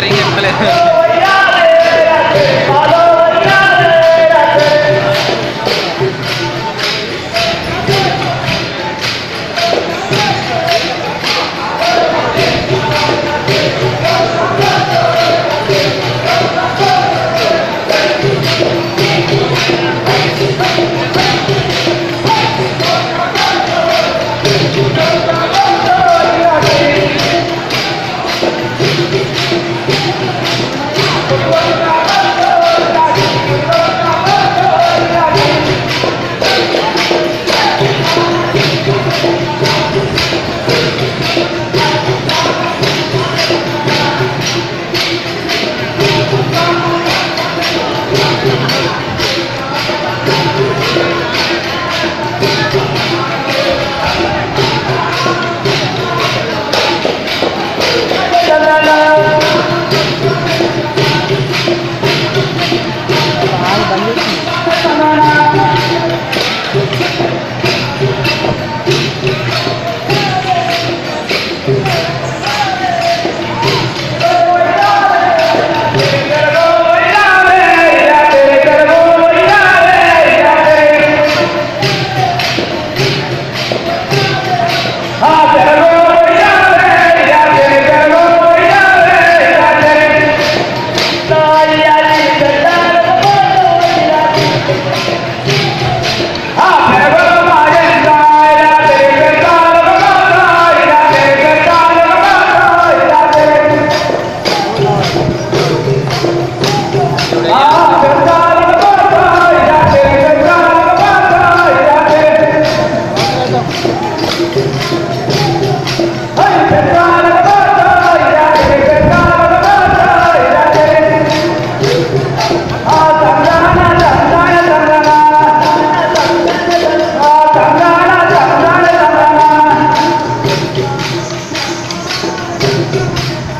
Maring oh, yang ¡Ah, te!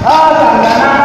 啊掌门呢？